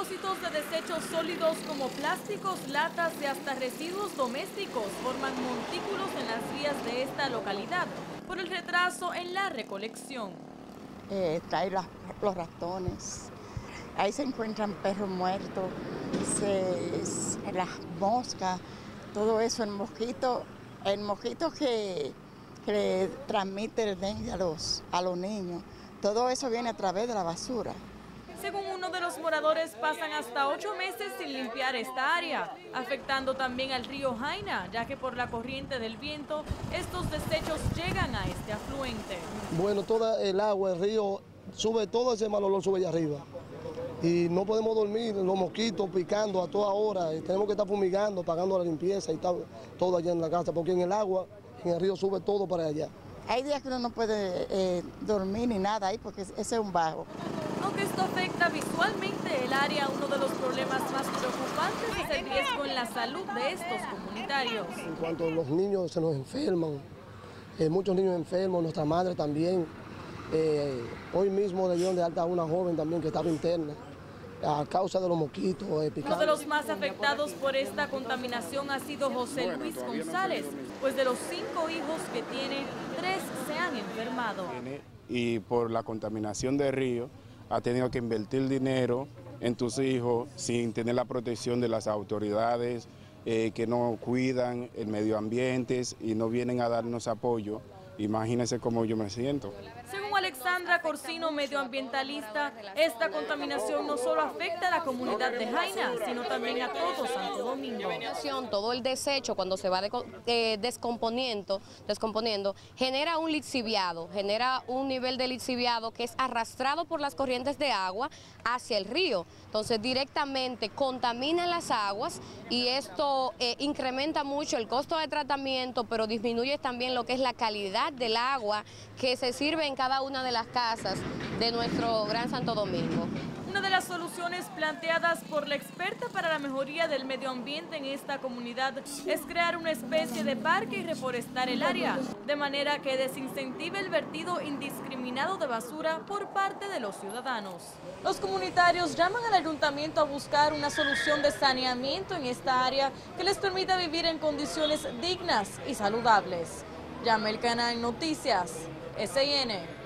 de desechos sólidos como plásticos, latas y hasta residuos domésticos forman montículos en las vías de esta localidad por el retraso en la recolección. Eh, trae los ratones, ahí se encuentran perros muertos, las moscas, todo eso, el mosquito, el mosquito que, transmite el dengue a los, a los niños, todo eso viene a través de la basura. Según uno de los moradores, pasan hasta ocho meses sin limpiar esta área, afectando también al río Jaina, ya que por la corriente del viento estos desechos llegan a este afluente. Bueno, toda el agua, el río, sube todo ese mal olor, sube allá arriba. Y no podemos dormir, los mosquitos picando a toda hora, y tenemos que estar fumigando, pagando la limpieza y tal, todo allá en la casa, porque en el agua, en el río sube todo para allá. Hay días que uno no puede eh, dormir ni nada ahí porque ese es un bajo. Esto afecta visualmente el área, uno de los problemas más preocupantes es el riesgo en la salud de estos comunitarios. En cuanto a los niños se nos enferman, eh, muchos niños enfermos, nuestra madre también. Eh, hoy mismo le dieron de alta a una joven también que estaba interna a causa de los mosquitos eh, Uno de los más afectados por esta contaminación ha sido José Luis González, pues de los cinco hijos que tiene, tres se han enfermado. y por la contaminación del río ha tenido que invertir dinero en tus hijos sin tener la protección de las autoridades eh, que no cuidan el medio ambiente y no vienen a darnos apoyo. Imagínense cómo yo me siento. Alexandra Corsino, medioambientalista, esta contaminación no solo afecta a la comunidad de Jaina, sino también a todo Santo Domingo. todo el desecho cuando se va eh, descomponiendo, descomponiendo, genera un lixiviado, genera un nivel de lixiviado que es arrastrado por las corrientes de agua hacia el río. Entonces directamente contamina las aguas y esto eh, incrementa mucho el costo de tratamiento, pero disminuye también lo que es la calidad del agua que se sirve en cada una de las casas de nuestro Gran Santo Domingo. Una de las soluciones planteadas por la experta para la mejoría del medio ambiente en esta comunidad es crear una especie de parque y reforestar el área, de manera que desincentive el vertido indiscriminado de basura por parte de los ciudadanos. Los comunitarios llaman al ayuntamiento a buscar una solución de saneamiento en esta área que les permita vivir en condiciones dignas y saludables. Yamel Canal Noticias, SIN.